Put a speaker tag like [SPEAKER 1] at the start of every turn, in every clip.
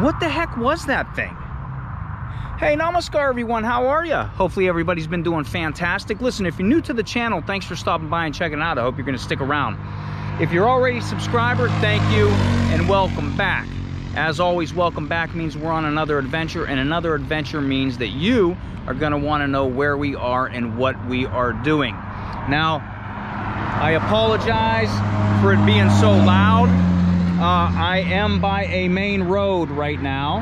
[SPEAKER 1] What the heck was that thing? Hey, namaskar everyone, how are you? Hopefully everybody's been doing fantastic. Listen, if you're new to the channel, thanks for stopping by and checking out. I hope you're gonna stick around. If you're already a subscriber, thank you and welcome back. As always, welcome back means we're on another adventure and another adventure means that you are gonna wanna know where we are and what we are doing. Now, I apologize for it being so loud. Uh, I am by a main road right now.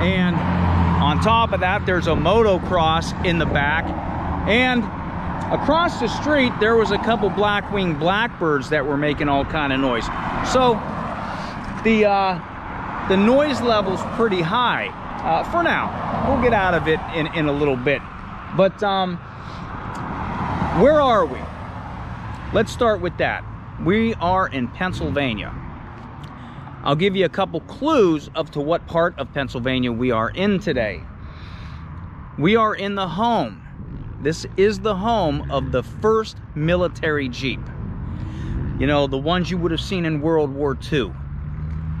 [SPEAKER 1] And on top of that, there's a motocross in the back. And across the street, there was a couple black-winged blackbirds that were making all kind of noise. So the, uh, the noise level's pretty high uh, for now. We'll get out of it in, in a little bit. But um, where are we? Let's start with that. We are in Pennsylvania. I'll give you a couple clues of to what part of Pennsylvania we are in today. We are in the home. This is the home of the first military Jeep. You know, the ones you would have seen in World War II.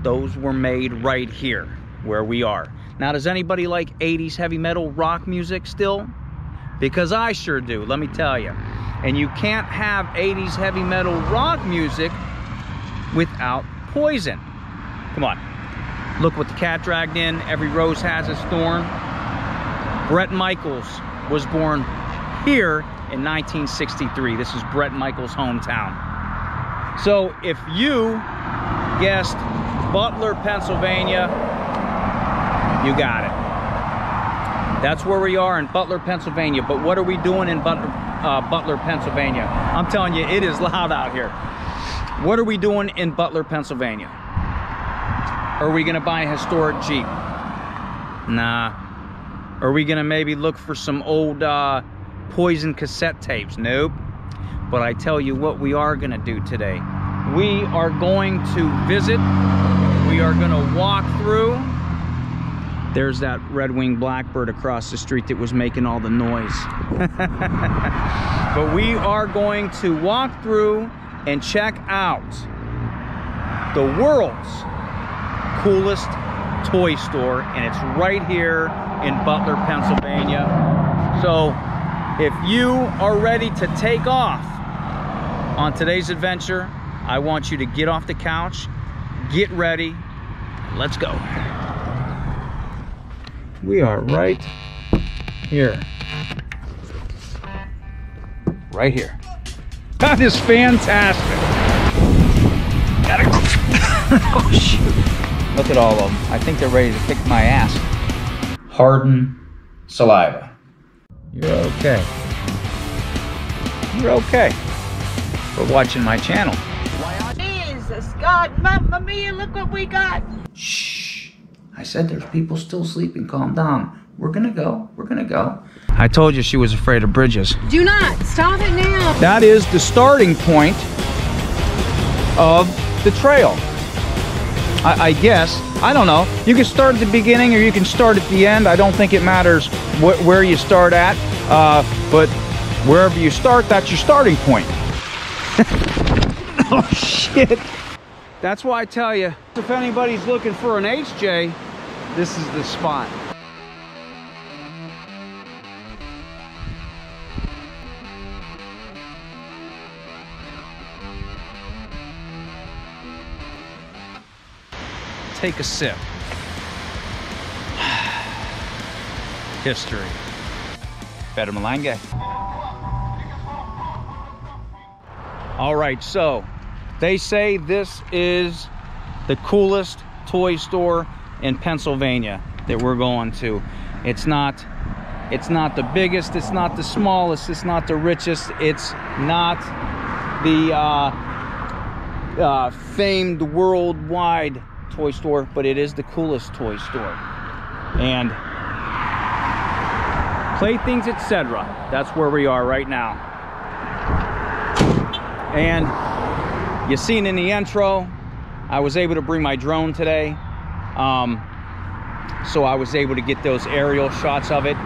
[SPEAKER 1] Those were made right here, where we are. Now, does anybody like 80s heavy metal rock music still? Because I sure do, let me tell you. And you can't have 80s heavy metal rock music without poison. Come on. Look what the cat dragged in. Every rose has its thorn. Bret Michaels was born here in 1963. This is Bret Michaels' hometown. So if you guessed Butler, Pennsylvania, you got it. That's where we are in Butler, Pennsylvania. But what are we doing in Butler, uh, Butler, Pennsylvania? I'm telling you, it is loud out here. What are we doing in Butler, Pennsylvania? Are we gonna buy a historic Jeep? Nah. Are we gonna maybe look for some old uh, poison cassette tapes? Nope. But I tell you what we are gonna do today. We are going to visit. We are gonna walk through. There's that red-winged blackbird across the street that was making all the noise. but we are going to walk through and check out the world's coolest toy store and it's right here in Butler, Pennsylvania. So if you are ready to take off on today's adventure, I want you to get off the couch, get ready, let's go. We are right here. Right here. That is fantastic. Gotta go. oh shoot. Look at all of them. I think they're ready to kick my ass. Harden saliva. You're okay. You're okay for watching my channel.
[SPEAKER 2] Jesus, God, Mamma Mia, look what we got.
[SPEAKER 1] Shh. I said there's people still sleeping. Calm down. We're gonna go. We're gonna go. I told you she was afraid of bridges.
[SPEAKER 2] Do not. Stop it now.
[SPEAKER 1] That is the starting point of the trail. I, I guess. I don't know. You can start at the beginning or you can start at the end. I don't think it matters wh where you start at. Uh, but wherever you start, that's your starting point. oh, shit. That's why I tell you, if anybody's looking for an HJ, this is the spot. Take a sip. History. Better Malanga. All right, so they say this is the coolest toy store in Pennsylvania that we're going to. It's not it's not the biggest, it's not the smallest, it's not the richest, it's not the uh, uh, famed worldwide toy store, but it is the coolest toy store. And playthings, etc. That's where we are right now. And you seen in the intro, I was able to bring my drone today. Um, so I was able to get those aerial shots of it.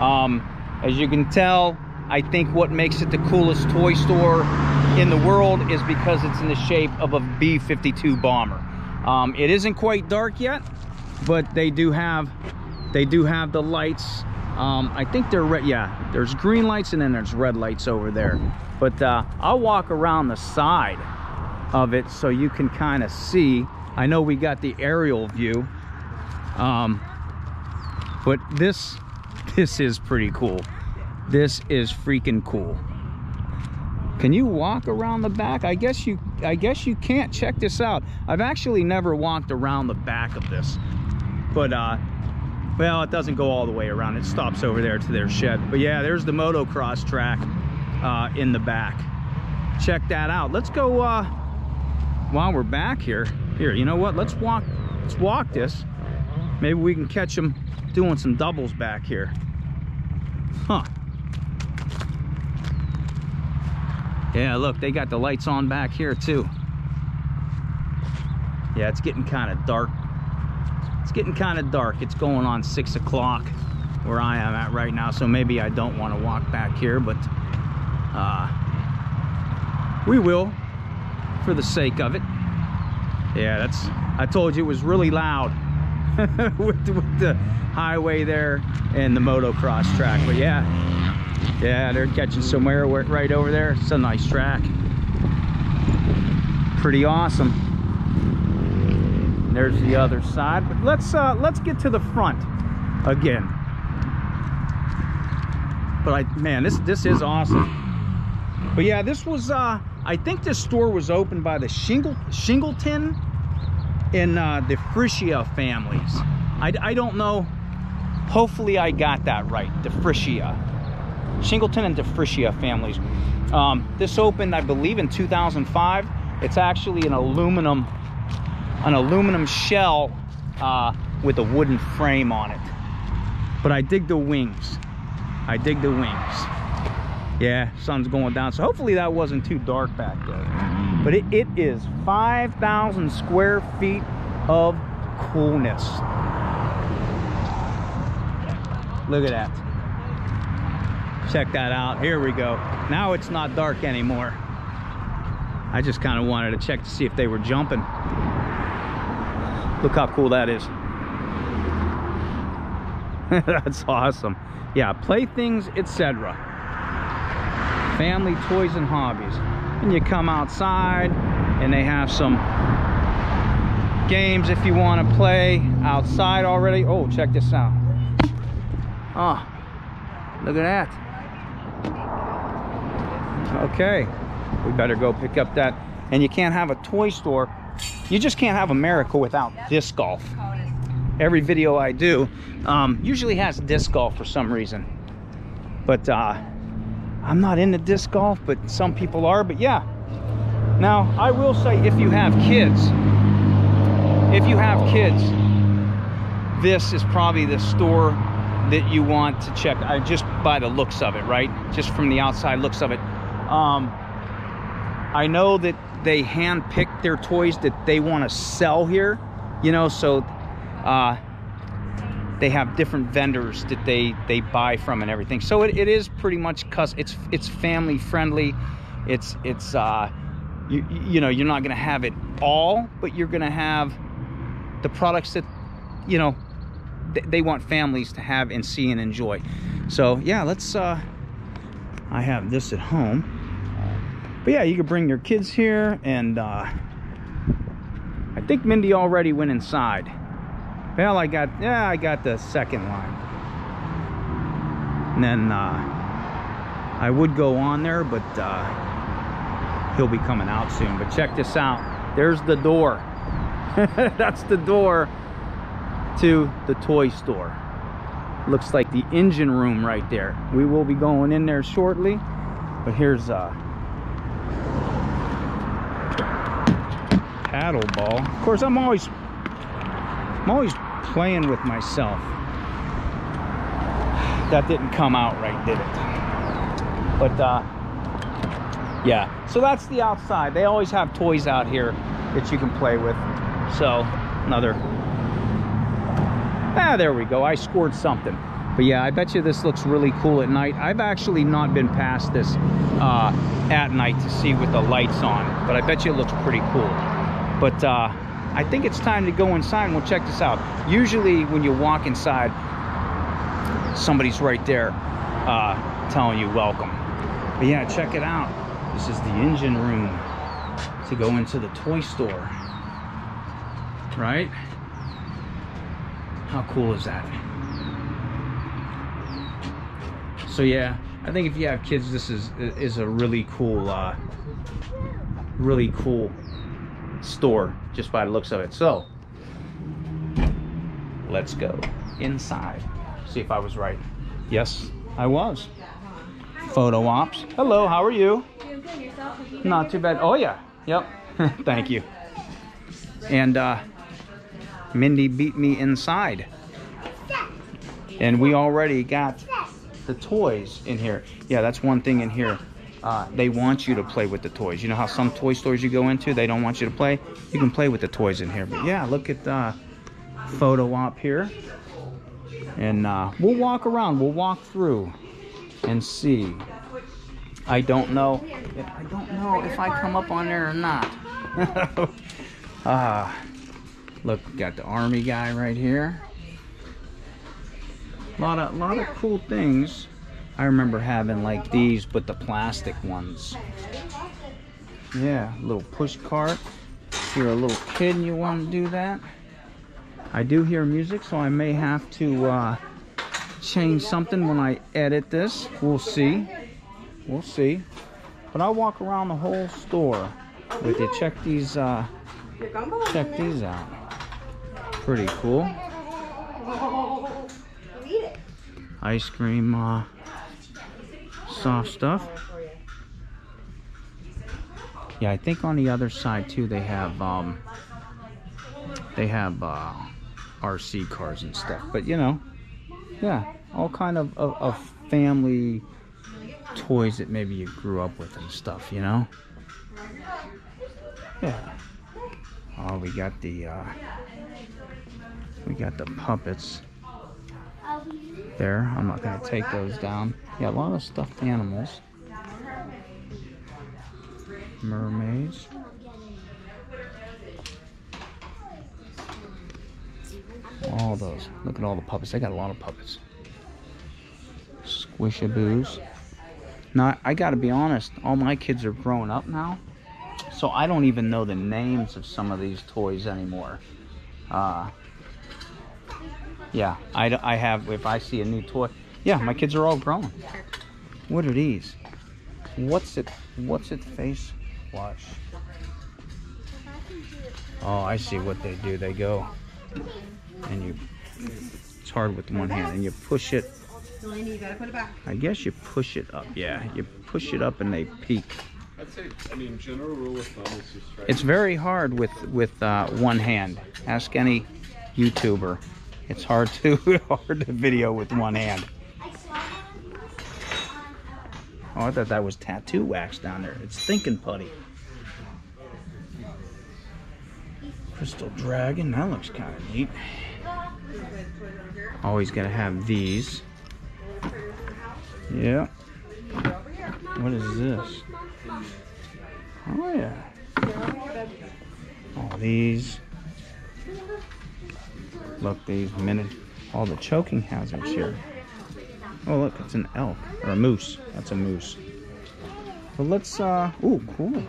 [SPEAKER 1] Um, as you can tell, I think what makes it the coolest toy store in the world is because it's in the shape of a B-52 bomber. Um, it isn't quite dark yet, but they do have they do have the lights. Um, I think they're red. Yeah, there's green lights and then there's red lights over there. But uh, I'll walk around the side of it so you can kind of see. I know we got the aerial view, um, but this this is pretty cool. This is freaking cool. Can you walk around the back? I guess you I guess you can't. Check this out. I've actually never walked around the back of this. But uh well, it doesn't go all the way around. It stops over there to their shed. But yeah, there's the motocross track uh in the back. Check that out. Let's go uh while we're back here. Here, you know what? Let's walk let's walk this. Maybe we can catch them doing some doubles back here. Huh. Yeah, look, they got the lights on back here too. Yeah, it's getting kind of dark. It's getting kind of dark. It's going on six o'clock where I am at right now, so maybe I don't want to walk back here, but uh, we will for the sake of it. Yeah, that's, I told you it was really loud with, the, with the highway there and the motocross track, but yeah, yeah, they're catching some air right over there. It's a nice track. Pretty awesome. There's the other side. But let's uh, let's get to the front again. But I man, this this is awesome. But yeah, this was uh I think this store was opened by the Shingle Shingleton and uh, the Frisia families. I, I don't know. Hopefully I got that right. The Frischia. Shingleton and DeFrischia families. Um, this opened, I believe, in 2005. It's actually an aluminum, an aluminum shell uh, with a wooden frame on it. But I dig the wings. I dig the wings. Yeah, sun's going down. So hopefully that wasn't too dark back there. But it, it is 5,000 square feet of coolness. Look at that check that out. Here we go. Now it's not dark anymore. I just kind of wanted to check to see if they were jumping. Look how cool that is. That's awesome. Yeah playthings etc family toys and hobbies. And you come outside and they have some games if you want to play outside already. Oh check this out. Oh look at that Okay, we better go pick up that. And you can't have a toy store. You just can't have America without disc golf. Every video I do um, usually has disc golf for some reason. But uh, I'm not into disc golf, but some people are. But yeah. Now, I will say if you have kids, if you have kids, this is probably the store that you want to check uh, just by the looks of it, right? Just from the outside looks of it. Um, I know that they hand pick their toys that they want to sell here. you know, so uh, they have different vendors that they they buy from and everything. So it, it is pretty much cus it's it's family friendly. It's it's uh, you you know you're not gonna have it all, but you're gonna have the products that you know th- they want families to have and see and enjoy. So yeah, let's. Uh, I have this at home, but yeah, you could bring your kids here, and uh, I think Mindy already went inside. Well, I got yeah, I got the second line, and then uh, I would go on there, but uh, he'll be coming out soon. But check this out. There's the door. That's the door to the toy store. Looks like the engine room right there. We will be going in there shortly. But here's uh paddle ball. Of course, I'm always I'm always playing with myself. That didn't come out right, did it? But uh yeah. So that's the outside. They always have toys out here that you can play with. So, another Ah, there we go. I scored something. But yeah, I bet you this looks really cool at night. I've actually not been past this uh, at night to see with the lights on, but I bet you it looks pretty cool. But uh, I think it's time to go inside and we'll check this out. Usually when you walk inside, somebody's right there uh, telling you welcome. But yeah, check it out. This is the engine room to go into the toy store. Right? How cool is that? So yeah, I think if you have kids, this is is a really cool, uh, really cool store just by the looks of it. So let's go inside. See if I was right. Yes, I was. Photo ops. Hello, how are you? Not too bad. Oh yeah. Yep. Thank you. And uh, Mindy beat me inside. And we already got the toys in here. Yeah, that's one thing in here. Uh, they want you to play with the toys. You know how some toy stores you go into, they don't want you to play? You can play with the toys in here. But yeah, look at the uh, photo op here. And uh, we'll walk around. We'll walk through and see. I don't know. I don't know if I come up on there or not. Ah. Look, got the army guy right here. A lot of, a lot of cool things. I remember having like these, but the plastic ones. Yeah, little push cart. If you're a little kid and you want to do that. I do hear music, so I may have to uh, change something when I edit this. We'll see. We'll see. But I'll walk around the whole store with you. Check these. Uh, check these out pretty cool. Ice cream, uh, soft stuff. Yeah, I think on the other side too they have um, they have uh, RC cars and stuff. But you know, yeah, all kind of, of, of family toys that maybe you grew up with and stuff. You know. Yeah. Oh, we got the. Uh, we got the puppets there. I'm not going to take those down. Yeah, a lot of stuffed animals. Mermaids. All those. Look at all the puppets. They got a lot of puppets. Squishaboos. Now, I got to be honest. All my kids are grown up now. So I don't even know the names of some of these toys anymore. Uh, yeah, I, I have, if I see a new toy, yeah, my kids are all grown. What are these? What's it, what's it face wash? Oh, I see what they do. They go and you, it's hard with one hand and you push it. Delaney you gotta put it back. I guess you push it up. Yeah, you push it up and they peek.
[SPEAKER 3] I'd say, I mean, general rule of thumb is just.
[SPEAKER 1] It's very hard with with uh, one hand. Ask any YouTuber. It's hard to hard to video with one hand. Oh, I thought that was tattoo wax down there. It's thinking putty. Crystal Dragon, that looks kind of neat. Always gotta have these. Yeah. What is this? Oh yeah. All these. Look, these minute, all the choking hazards here. Oh look, it's an elk or a moose. That's a moose. But let's. uh Ooh, cool.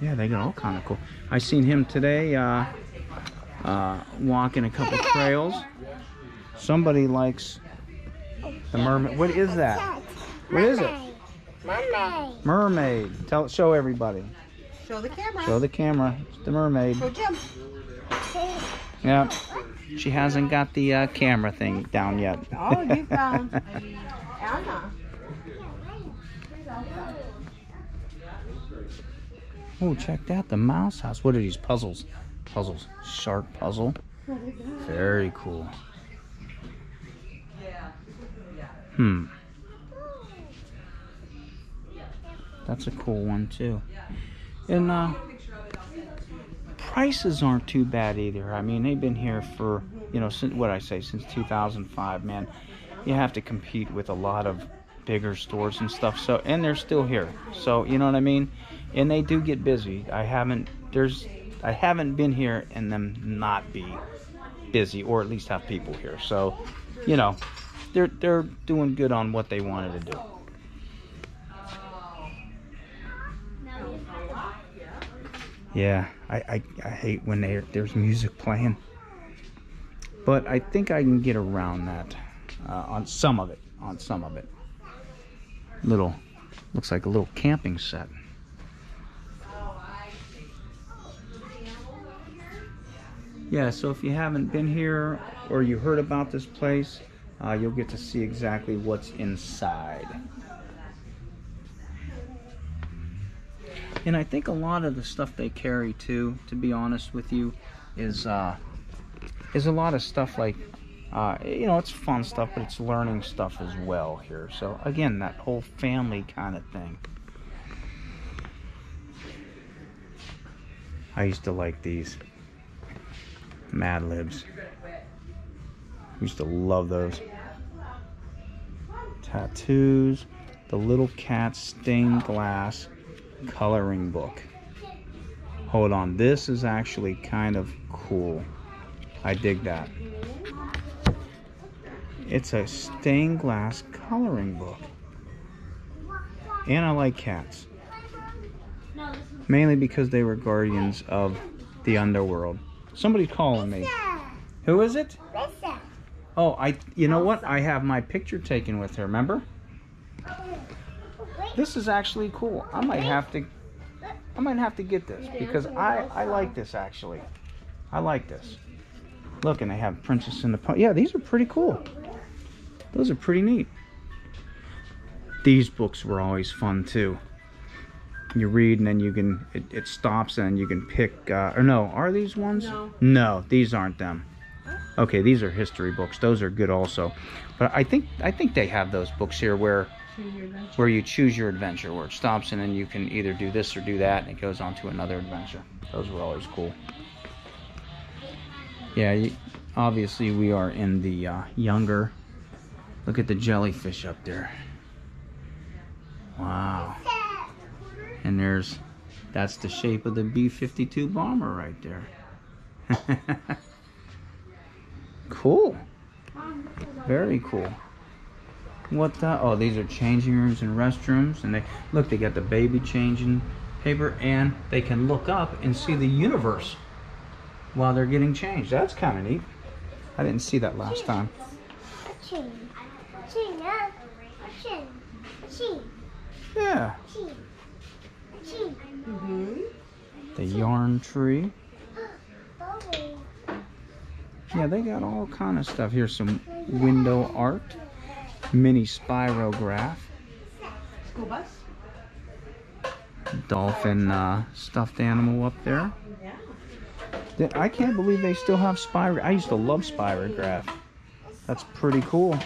[SPEAKER 1] Yeah, they got all kind of cool. I seen him today. Uh, uh, walking a couple trails. Somebody likes the mermaid. What is that? What is it?
[SPEAKER 2] Mermaid.
[SPEAKER 1] Mermaid. Tell, show everybody.
[SPEAKER 2] Show the camera.
[SPEAKER 1] Show the camera. It's the mermaid.
[SPEAKER 2] Show Jim.
[SPEAKER 1] Yeah. She hasn't got the uh, camera thing down yet.
[SPEAKER 2] Oh, you found Anna.
[SPEAKER 1] oh, check that. The mouse house. What are these puzzles? Puzzles. Shark puzzle. Very cool. Hmm. That's a cool one too. And uh prices aren't too bad either. I mean, they've been here for, you know, since what I say, since 2005, man. You have to compete with a lot of bigger stores and stuff. So, and they're still here. So, you know what I mean? And they do get busy. I haven't there's I haven't been here and them not be busy or at least have people here. So, you know, they're they're doing good on what they wanted to do. Yeah, I, I, I hate when there's music playing. But I think I can get around that uh, on some of it. On some of it. Little, looks like a little camping set. Yeah, so if you haven't been here or you heard about this place, uh, you'll get to see exactly what's inside. And I think a lot of the stuff they carry too, to be honest with you, is uh, is a lot of stuff like, uh, you know, it's fun stuff, but it's learning stuff as well here. So again, that whole family kind of thing. I used to like these Mad Libs. Used to love those. Tattoos, the little cat stained glass coloring book. Hold on, this is actually kind of cool. I dig that. It's a stained glass coloring book. And I like cats. Mainly because they were guardians of the underworld. Somebody's calling me. Who is it? Oh, I. You know what? I have my picture taken with her. Remember? This is actually cool. I might have to. I might have to get this because I I like this actually. I like this. Look, and they have Princess in the Pony. Yeah, these are pretty cool. Those are pretty neat. These books were always fun too. You read and then you can it, it stops and you can pick. Uh, or no, are these ones?
[SPEAKER 2] No.
[SPEAKER 1] No, these aren't them. Okay, these are history books. Those are good also. But I think I think they have those books here where where you choose your adventure, where it stops and then you can either do this or do that, and it goes on to another adventure. Those were always cool. Yeah, obviously we are in the uh, younger. Look at the jellyfish up there. Wow. And there's, that's the shape of the B-52 bomber right there. cool. Very cool. What the? Oh, these are changing rooms and restrooms. And they look, they got the baby changing paper, and they can look up and see the universe while they're getting changed. That's kind of neat. I didn't see that last time. Yeah. Mm-hmm. The yarn tree. Yeah, they got all kind of stuff. Here's some window art, mini spirograph,
[SPEAKER 2] School bus?
[SPEAKER 1] dolphin uh, stuffed animal up there.
[SPEAKER 2] Yeah.
[SPEAKER 1] I can't believe they still have spiro. I used to love spirograph. That's pretty cool.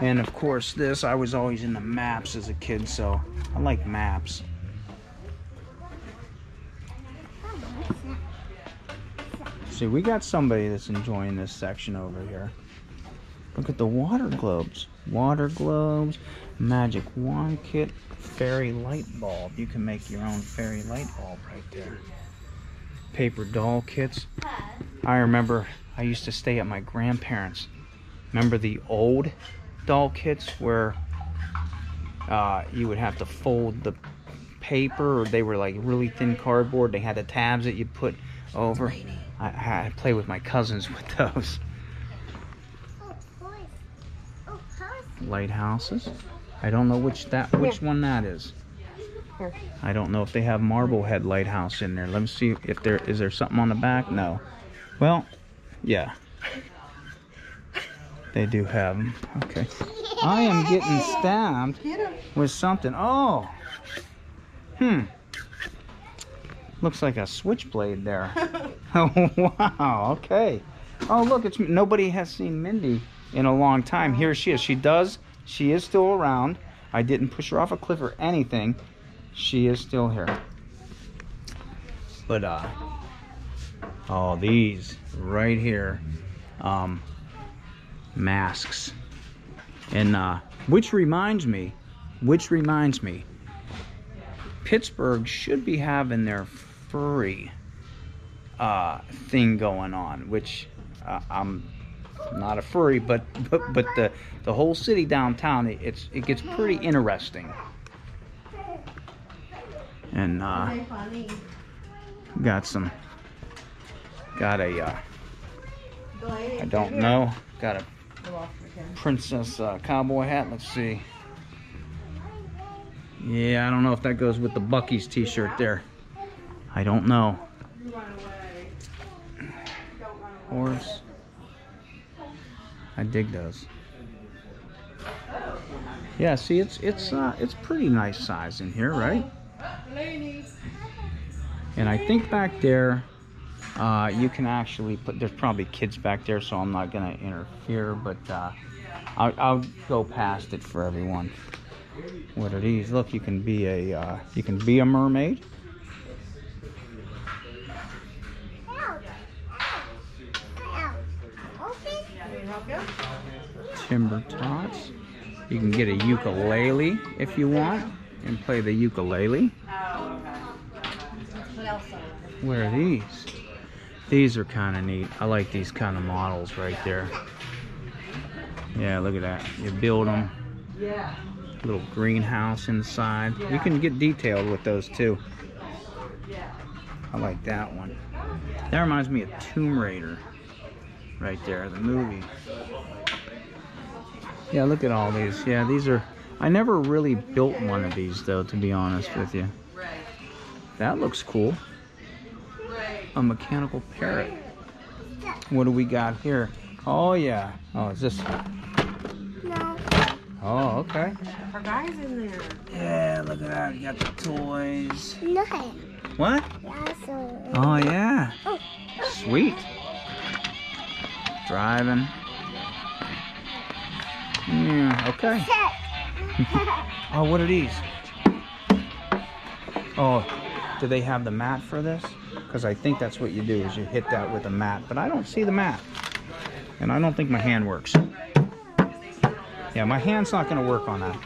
[SPEAKER 1] And of course, this I was always into maps as a kid, so I like maps. see, we got somebody that's enjoying this section over here. Look at the water globes. Water globes, magic wand kit, fairy light bulb. You can make your own fairy light bulb right there. Paper doll kits. I remember I used to stay at my grandparents. Remember the old doll kits where uh, you would have to fold the paper or they were like really thin cardboard. They had the tabs that you put over. I, I play with my cousins with those. Lighthouses. I don't know which that which one that is.
[SPEAKER 4] Here.
[SPEAKER 1] I don't know if they have Marblehead Lighthouse in there. Let me see if there is there something on the back. No. Well, yeah. They do have them. Okay. I am getting stabbed
[SPEAKER 4] Get
[SPEAKER 1] with something. Oh. Hmm. Looks like a switchblade there. oh wow. Okay. Oh look, it's nobody has seen Mindy in a long time. Here she is. She does. She is still around. I didn't push her off a cliff or anything. She is still here. But uh. Oh, these right here. Um. Masks. And uh, which reminds me, which reminds me, Pittsburgh should be having their furry uh, thing going on, which uh, I'm not a furry, but but but the the whole city downtown, it, it's it gets pretty interesting. And uh, got some, got a, uh, I don't know, got a princess uh, cowboy hat. Let's see. Yeah, I don't know if that goes with the Bucky's t-shirt there. I don't know. Horse. I dig those. Yeah, see, it's it's uh, it's pretty nice size in here, right? And I think back there, uh, you can actually put. There's probably kids back there, so I'm not gonna interfere. But uh, I'll, I'll go past it for everyone. What are these? Look, you can be a uh, you can be a mermaid. Timber tots. You can get a ukulele if you want and play the ukulele. Where are these? These are kind of neat. I like these kind of models right there. Yeah, look at that. You build them.
[SPEAKER 4] Yeah.
[SPEAKER 1] Little greenhouse inside. You can get detailed with those too. I like that one. That reminds me of Tomb Raider. Right there, the movie. Yeah, look at all these. Yeah, these are. I never really built one of these though, to be honest with you. That looks cool. A mechanical parrot. What do we got here? Oh yeah. Oh, is this?
[SPEAKER 2] No.
[SPEAKER 1] Oh, okay.
[SPEAKER 4] Our guy's in there.
[SPEAKER 1] Yeah, look at that. You got the toys.
[SPEAKER 2] Look.
[SPEAKER 1] What?
[SPEAKER 2] That's a
[SPEAKER 1] Oh yeah. Sweet. Driving. Yeah, okay. Oh, what are these? Oh, do they have the mat for this? Because I think that's what you do is you hit that with a mat, but I don't see the mat. And I don't think my hand works. Yeah, my hand's not going to work on that.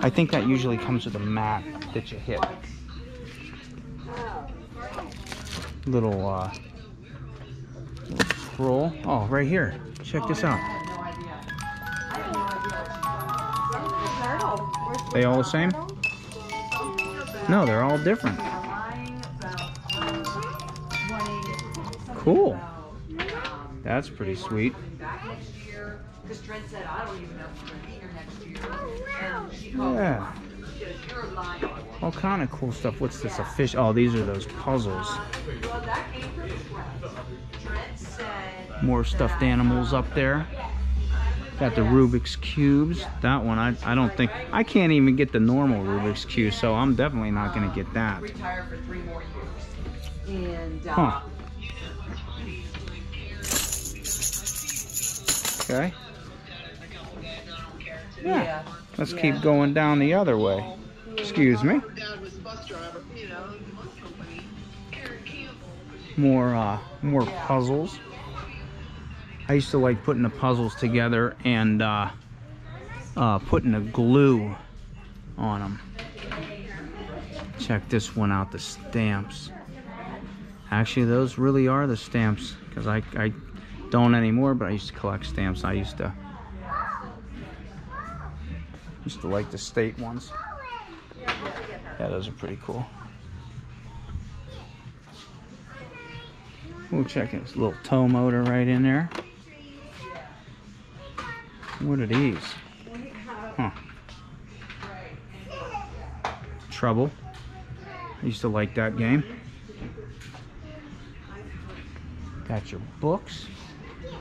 [SPEAKER 1] I think that usually comes with a mat that you hit. Little, uh, little scroll. Oh, right here. Check this out. They all the same? No, they're all different. Cool. That's pretty sweet. Yeah. All kind of cool stuff. What's this? A fish? Oh, these are those puzzles. More stuffed animals up there. Got the Rubik's Cubes. That one, I, I don't think, I can't even get the normal Rubik's Cube, so I'm definitely not going to get that.
[SPEAKER 5] retire for three more years. And, uh,
[SPEAKER 1] Huh. Okay.
[SPEAKER 5] yeah.
[SPEAKER 1] Let's keep going down the other way. Excuse me.
[SPEAKER 6] dad was a bus driver, you know, in the bus company. Aaron Campbell
[SPEAKER 1] more uh, more puzzles. I used to like putting the puzzles together and uh, uh, putting a glue on them. Check this one out, the stamps. Actually, those really are the stamps because I, I don't anymore, but I used to collect stamps. I used to used to like the state ones. Yeah, those are pretty cool. We'll check this little tow motor right in there. What are these? Huh. Trouble. I used to like that game. Got your books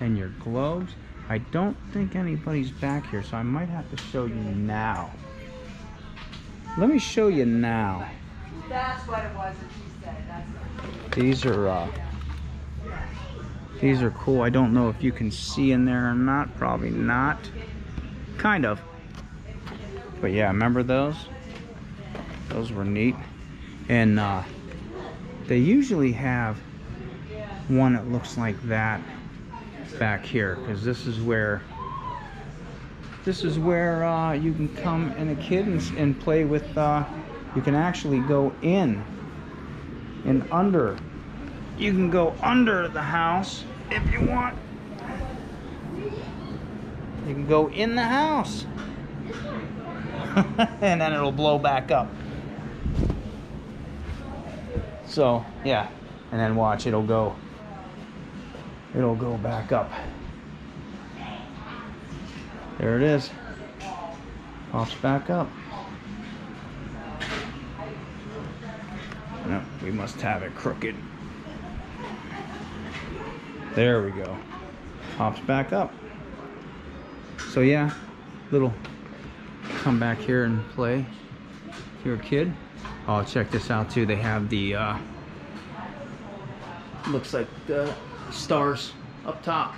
[SPEAKER 1] and your globes. I don't think anybody's back here, so I might have to show you now. Let me show you now.
[SPEAKER 5] That's what it was that she said. That's
[SPEAKER 1] These are uh, these are cool. I don't know if you can see in there or not. Probably not. Kind of. But yeah, remember those? Those were neat. And uh, they usually have one that looks like that back here because this is where this is where uh, you can come and a kid and, and play with uh, you can actually go in and under you can go under the house if you want. You can go in the house. And then it'll blow back up. So yeah. And then watch it'll go it'll go back up. There it is. Pops back up. No we must have it crooked there we go. Pops back up. So yeah little come back here and play. If you're a kid oh check this out too. They have the uh looks like the stars up top.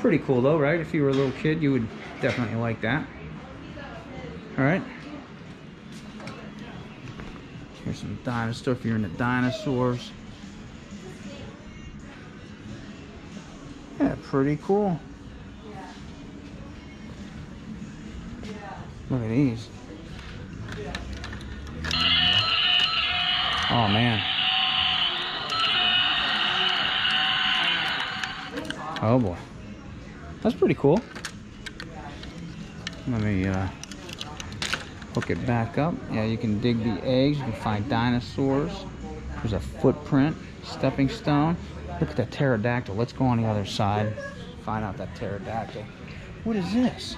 [SPEAKER 1] Pretty cool though right? If you were a little kid you would definitely like that. All right here's some dinosaur if you're into dinosaurs. Yeah pretty cool. Look at these. Oh man. Oh boy. That's pretty cool. Let me uh, hook it back up. Yeah, you can dig the eggs. You can find dinosaurs. There's a footprint, stepping stone. Look at that pterodactyl. Let's go on the other side. Find out that pterodactyl. What is this?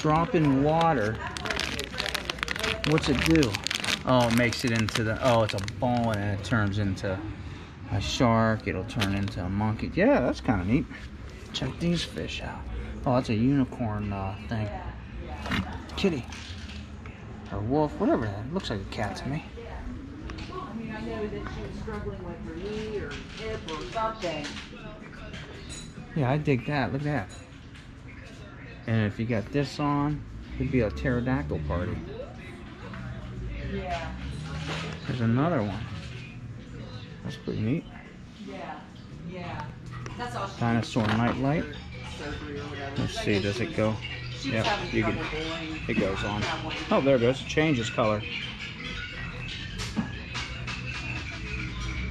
[SPEAKER 1] Drop in water. What's it do? Oh, it makes it into the. Oh, it's a bone and it turns into a shark. It'll turn into a monkey. Yeah, that's kind of neat. Check these fish out. Oh, that's a unicorn uh, thing. Kitty. Or wolf, whatever. It looks like a cat to me.
[SPEAKER 5] I know that she was struggling with her knee or something.
[SPEAKER 1] Yeah, I dig that. Look at that. And if you got this on, it'd be a pterodactyl party.
[SPEAKER 5] Yeah,
[SPEAKER 1] There's another one. That's pretty neat.
[SPEAKER 5] yeah, yeah. That's all
[SPEAKER 1] Dinosaur nightlight. Let's see, does it go?
[SPEAKER 5] She was
[SPEAKER 1] Yep,
[SPEAKER 5] having
[SPEAKER 1] you can. It goes on. Oh, there it goes. It changes color.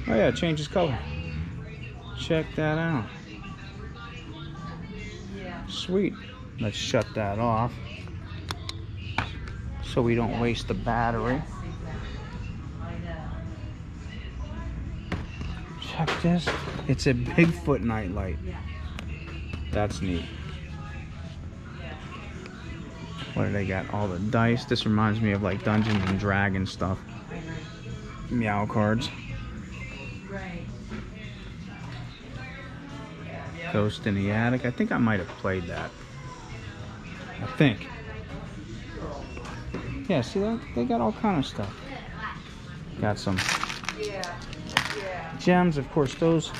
[SPEAKER 1] Oh yeah, it changes color. Check that out. Sweet. Let's shut that off so we don't waste the battery. Check this. It's a Bigfoot nightlight.
[SPEAKER 5] Yeah.
[SPEAKER 1] That's neat. What do they got? All the dice. This reminds me of like Dungeons and Dragons stuff. Meow cards. Ghost in the Attic. I think I might have played that. I think. Yeah, see that? They got all kind of stuff. Got some gems, of course. Those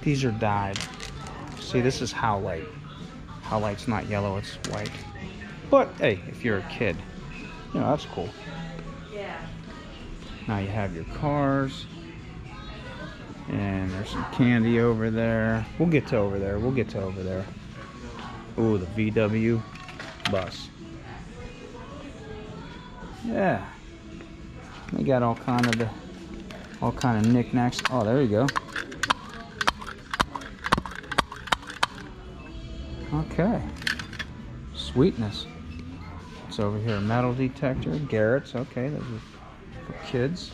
[SPEAKER 1] these are dyed. See, this is Howlite. Howlite's not yellow; it's white. But hey, if you're a kid, You know, that's cool.
[SPEAKER 5] Yeah.
[SPEAKER 1] Now you have your cars. And there's some candy over there. We'll get to over there. We'll get to over there. Ooh, the VW bus. Yeah. They got all kind of the all kind of knickknacks. Oh, there you go. Okay. Sweetness. It's over here? Metal detector. Garrett's. Okay, those are for kids.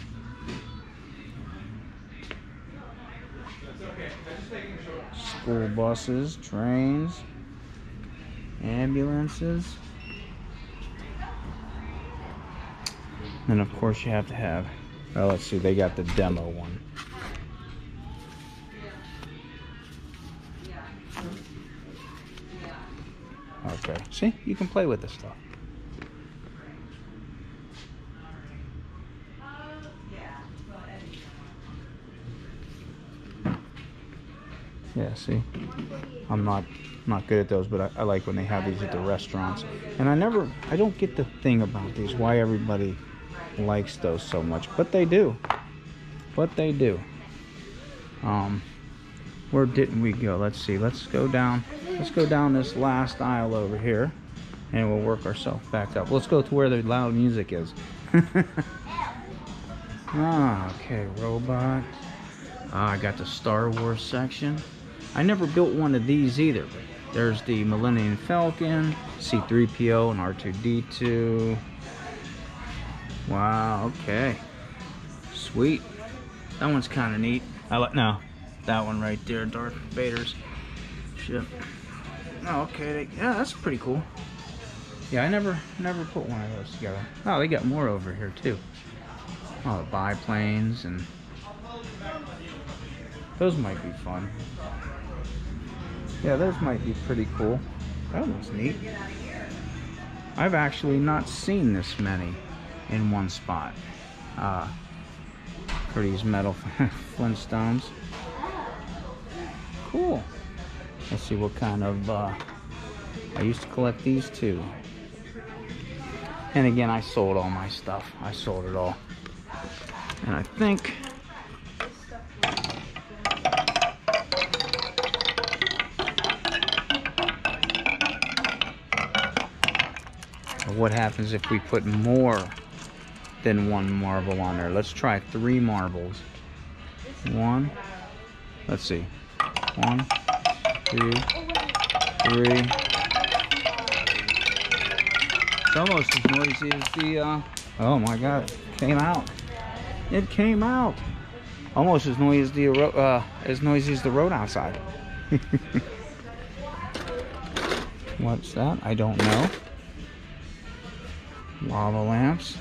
[SPEAKER 1] School buses, trains, ambulances. And of course you have to have, well let's see, they got the demo one. See, you can play with this stuff. Yeah, see, I'm not not good at those, but I, I like when they have these at the restaurants. And I never, I don't get the thing about these, why everybody likes those so much, but they do. But they do. Um, where didn't we go? Let's see. Let's go down. Let's go down this last aisle over here, and we'll work ourselves back up. Let's go to where the loud music is. ah, okay, robot. Ah, I got the Star Wars section. I never built one of these either. There's the Millennium Falcon, C-3PO, and R2-D2. Wow, okay. Sweet. That one's kind of neat. I like, no, that one right there, Darth Vader's ship. Oh, okay, they, yeah, that's pretty cool. Yeah, I never, never put one of those together. Oh, they got more over here too. Oh, the biplanes and those might be fun. Yeah, those might be pretty cool. That one's neat. I've actually not seen this many in one spot. Uh, for these metal Flintstones. Cool. Let's see what kind of, uh, I used to collect these too. And again, I sold all my stuff. I sold it all. And I think what happens if we put more than one marble on there. Let's try three marbles. One, let's see. One, two, three. It's almost as noisy as the, uh, oh my God, it came out. It came out. Almost as noisy as the, uh, as noisy as the road outside. What's that? I don't know. Lava lamps.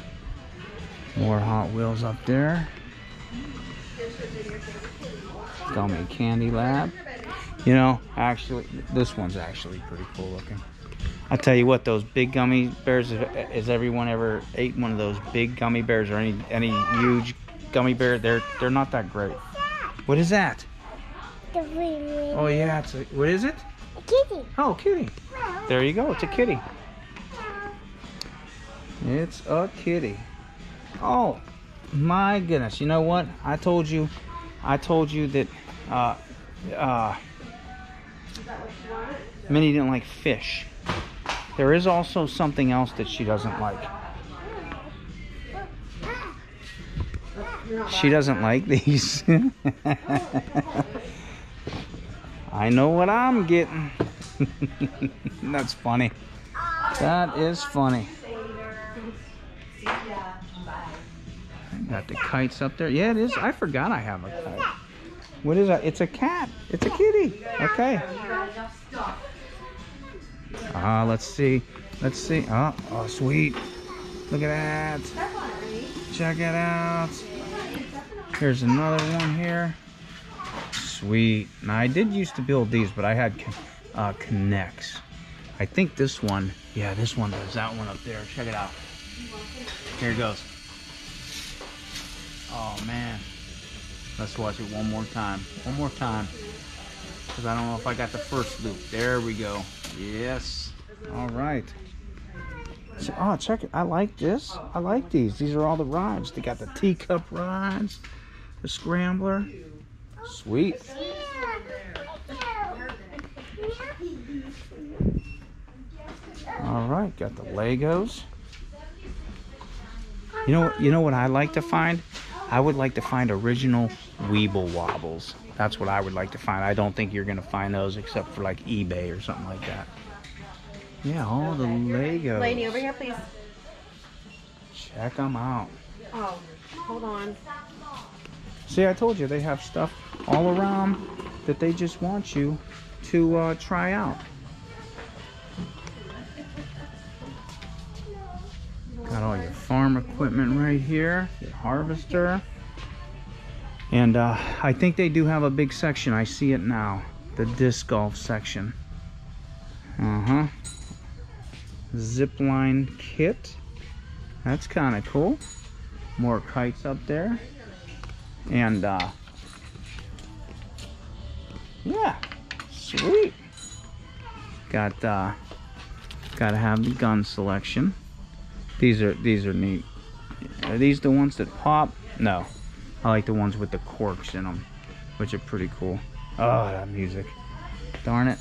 [SPEAKER 1] More Hot Wheels up there. Gummy Candy Lab. You know, actually, this one's actually pretty cool looking. I'll tell you what, those big gummy bears, has everyone ever ate one of those big gummy bears or any any huge gummy bear? They're they're not that great. What is that? Oh yeah, it's a, what is it?
[SPEAKER 6] A kitty.
[SPEAKER 1] Oh, kitty. There you go, it's a kitty. It's a kitty. Oh, my goodness. You know what? I told you, I told you that, uh, uh, Minnie didn't like fish. There is also something else that she doesn't like. She doesn't like these. I know what I'm getting. That's funny. That is funny. Got the kites up there. Yeah, it is. I forgot I have a kite. What is that? It's a cat. It's a kitty. Okay. Ah, uh, let's see. Let's see. Oh, oh, sweet. Look at that. Check it out. Here's another one here. Sweet. Now, I did used to build these, but I had uh, K'NEX. I think this one, yeah, this one does. That one up there. Check it out. Here it goes. Oh man. Let's watch it one more time. One more time. Because I don't know if I got the first loop. There we go. Yes. All right. So- Oh, check it. I like this. I like these. These are all the rides. They got the teacup rides, the scrambler. Sweet. All right, got the Legos. You know, you know what I like to find? I would like to find original Weeble Wobbles. That's what I would like to find. I don't think you're gonna find those except for like eBay or something like that. Yeah, all the Legos.
[SPEAKER 4] Lainey, over here, please.
[SPEAKER 1] Check them out.
[SPEAKER 4] Oh, hold on.
[SPEAKER 1] See, I told you they have stuff all around that they just want you to uh, try out. Got all your farm equipment right here, your harvester. And uh, I think they do have a big section. I see it now. The disc golf section. Uh-huh. Zip line kit. That's kind of cool. More kites up there. And uh yeah, sweet. Got uh gotta have the gun selection. These are these are neat. Are these the ones that pop? No. I like the ones with the corks in them, which are pretty cool. Oh, that music. Darn it.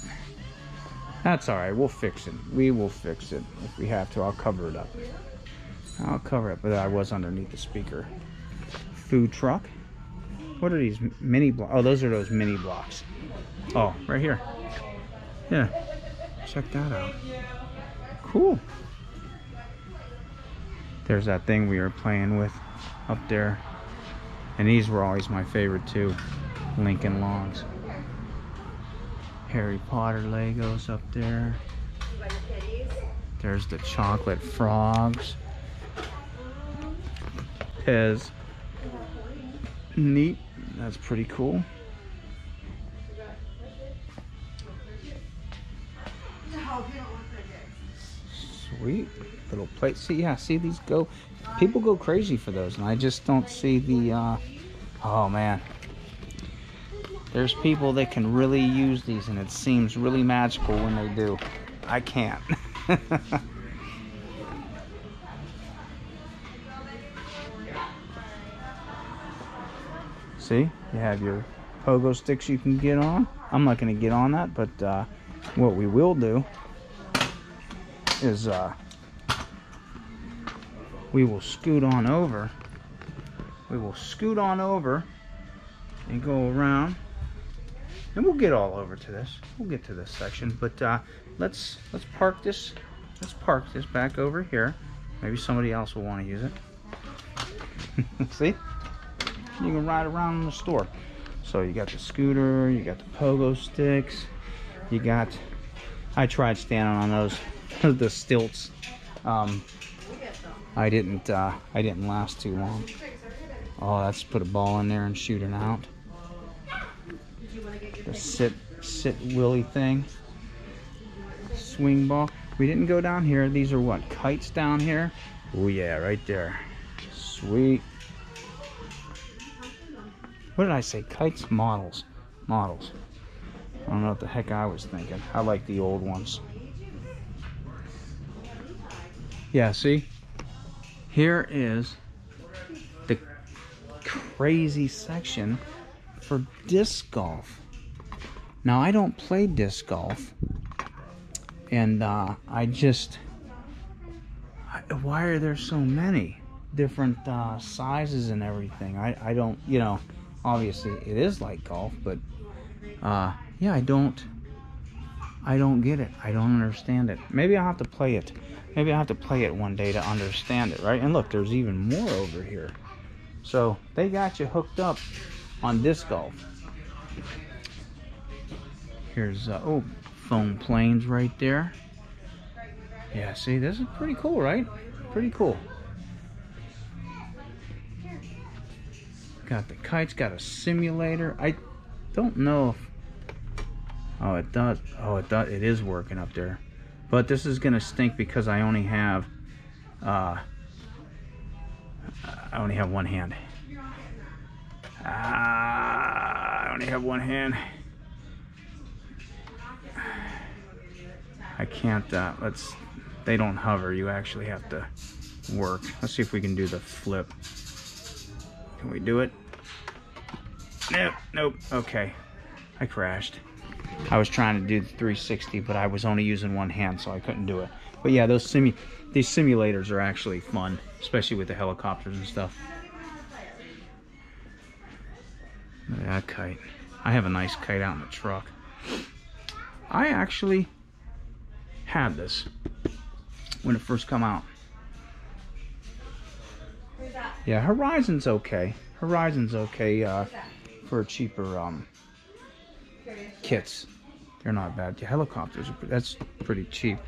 [SPEAKER 1] That's all right. We'll fix it. We will fix it if we have to. I'll cover it up. I'll cover it, but I was underneath the speaker. Food truck. What are these mini blocks? Oh, those are those mini blocks. Oh, right here. Yeah. Check that out. Cool. There's that thing we were playing with up there. And these were always my favorite too. Lincoln Logs. Harry Potter Legos up there. There's the chocolate frogs. Pez. Neat. That's pretty cool. Sweet little plate. See, yeah, see these go. People go crazy for those, and I just don't see the. Uh, oh man, there's people that can really use these, and it seems really magical when they do. I can't. See, you have your pogo sticks you can get on. I'm not going to get on that, but uh, what we will do is uh, we will scoot on over. We will scoot on over and go around, and we'll get all over to this. We'll get to this section, but uh, let's let's park this. Let's park this back over here. Maybe somebody else will want to use it. See? you can ride around in the store. So you got the scooter, you got the pogo sticks, you got. I tried standing on those, the stilts. Um, I didn't. Uh, I didn't last too long. Oh, let's put a ball in there and shoot it out. The sit, sit willy thing. Swing ball. We didn't go down here. These are what kites down here. Oh yeah, right there. Sweet. What did I say? Kites? Models. Models. I don't know what the heck I was thinking. I like the old ones. Yeah, see? Here is the crazy section for disc golf. Now, I don't play disc golf. And uh, I just why are there so many different uh, sizes and everything? I, I don't, you know obviously it is like golf but uh yeah i don't i don't get it i don't understand it maybe i'll have to play it maybe i'll have to play it one day to understand it right and look there's even more over here so they got you hooked up on disc golf here's uh, oh foam planes right there yeah see this is pretty cool right pretty cool Got the kites, got a simulator. I don't know if. Oh, it does. Oh, it does. It is working up there. But this is gonna stink because I only have. Uh, I only have one hand. Ah, I only have one hand. I can't. Uh, let's they don't hover. You actually have to work. Let's see if we can do the flip. Can we do it? Nope, nope. Okay. I crashed. I was trying to do the 360, but I was only using one hand, so I couldn't do it. But yeah, those simu these simulators are actually fun, especially with the helicopters and stuff. Look at that kite. I have a nice kite out in the truck. I actually had this when it first come out. Yeah, Horizon's okay. Horizon's okay uh, for a cheaper um, kits. They're not bad. The helicopters, that's pretty cheap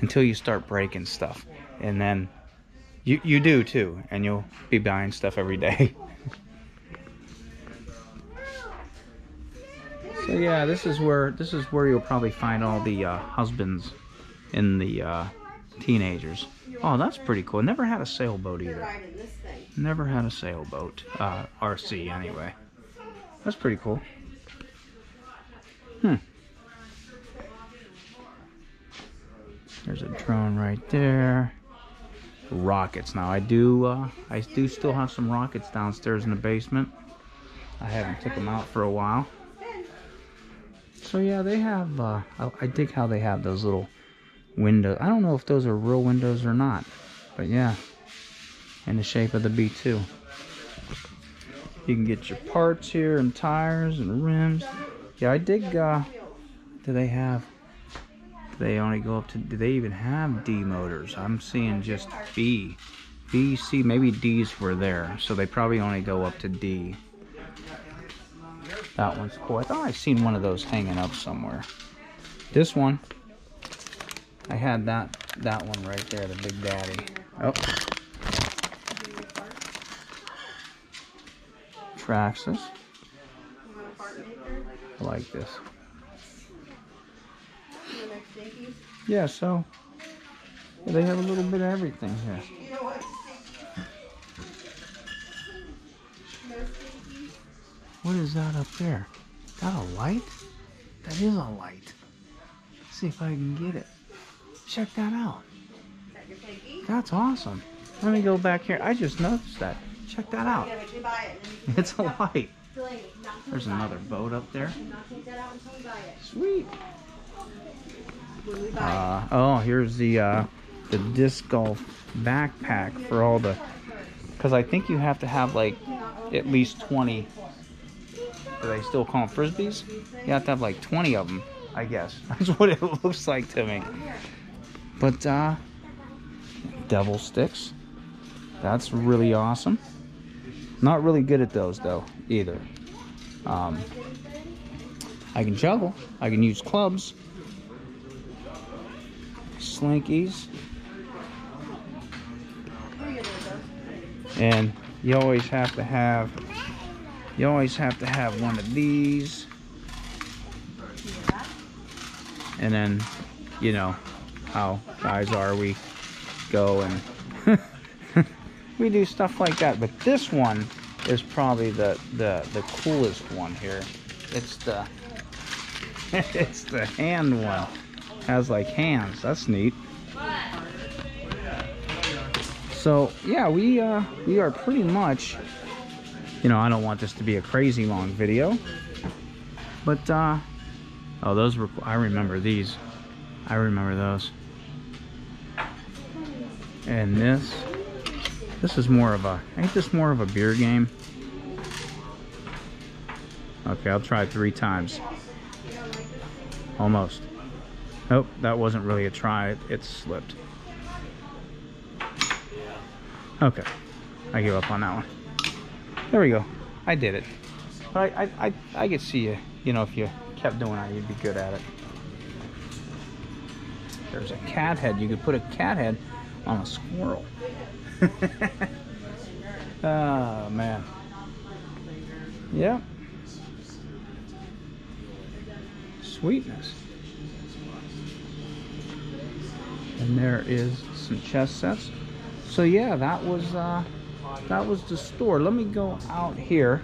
[SPEAKER 1] until you start breaking stuff. And then you, you do too, and you'll be buying stuff every day. so yeah, this is where this is where you'll probably find all the uh, husbands and the uh, teenagers. Oh, that's pretty cool. Never had a sailboat either. Never had a sailboat. Uh, RC anyway. That's pretty cool. Hmm. There's a drone right there. Rockets. Now I do uh, I do still have some rockets downstairs in the basement. I haven't took them out for a while. So yeah, they have. Uh, I, I dig how they have those little windows. I don't know if those are real windows or not, but yeah, in the shape of the B2. You can get your parts here and tires and rims. Yeah, I dig. Uh, do they have? Do they only go up to? Do they even have D motors? I'm seeing just B, B, C. Maybe D's were there, so they probably only go up to D. That one's cool. I thought I seen one of those hanging up somewhere. This one, I had that that one right there, the Big Daddy. Oh. Traxxas. I like this. Yeah, so they have a little bit of everything here. What is that up there? Is that a light? That is a light. Let's see if I can get it. Check that out. That's awesome. Let me go back here. I just noticed that. Check that out.
[SPEAKER 4] Yeah, but you buy it. and then you
[SPEAKER 1] It's a light. There's another boat up there. Sweet. Uh, oh, here's the uh, the disc golf backpack for all the. Because I think you have to have like at least 20. Do they still call them frisbees? You have to have like 20 of them, I guess. That's what it looks like to me. But uh, devil sticks. That's really awesome. Not really good at those though either. Um, I can juggle. I can use clubs slinkies. And you always have to have you always have to have one of these. And then, you know, how guys are we go and we do stuff like that. But this one is probably the the the coolest one here. It's the it's the hand one has like hands. That's neat. So yeah, we uh, we are pretty much. You know, I don't want this to be a crazy long video, but uh, oh, those were. I remember these. I remember those. And this, this is more of a. Ain't this more of a beer game? Okay, I'll try three times. Almost. Nope, that wasn't really a try. It, slipped. Okay, I give up on that one. There we go. I did it. But I, I, I, I could see you. You know, if you kept doing that, you'd be good at it. There's a cat head. You could put a cat head on a squirrel. Oh man. Yep. Sweetness. and there is some chess sets so yeah that was uh that was the store let me go out here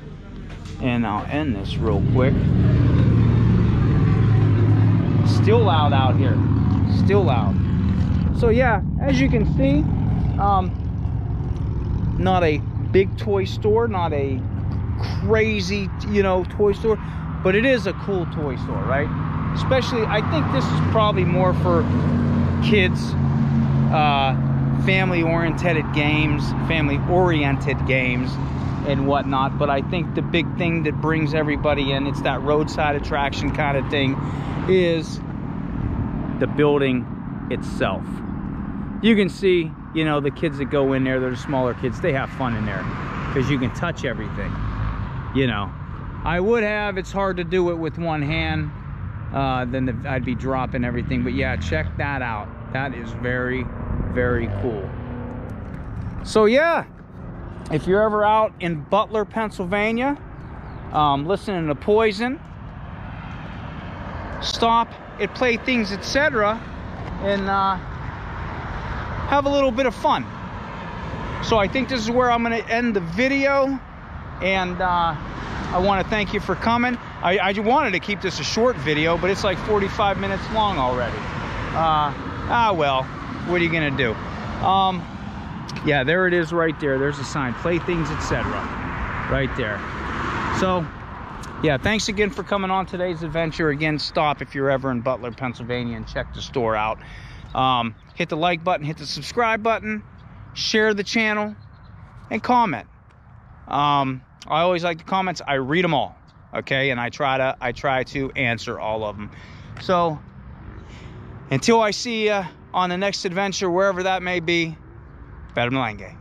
[SPEAKER 1] and i'll end this real quick still loud out here still loud So yeah, as you can see, um, not a big toy store, not a crazy, you know, toy store, but it is a cool toy store, right? Especially, I think this is probably more for kids, uh, family-oriented games, family-oriented games, and whatnot. But I think the big thing that brings everybody in, it's that roadside attraction kind of thing, is the building itself. You can see, you know, the kids that go in there, they're the smaller kids, they have fun in there because you can touch everything, you know. I would have, it's hard to do it with one hand, uh, then the, I'd be dropping everything. But yeah, check that out. That is very, very cool. So yeah, if you're ever out in Butler, Pennsylvania, um, listening to Poison, stop at Playthings, etc., and uh, have a little bit of fun. So I think this is where I'm going to end the video, and uh, I want to thank you for coming. I, I wanted to keep this a short video, but it's like 45 minutes long already. Uh, ah, well, what are you going to do? Um, yeah, there it is right there. There's a sign, Playthings, etc. Right there. So, yeah, thanks again for coming on today's adventure. Again, stop if you're ever in Butler, Pennsylvania and check the store out. Um, hit the like button, hit the subscribe button, share the channel, and comment. Um, I always like the comments. I read them all, okay? And I try to I try to answer all of them. So, until I see you on the next adventure, wherever that may be, Better Melange.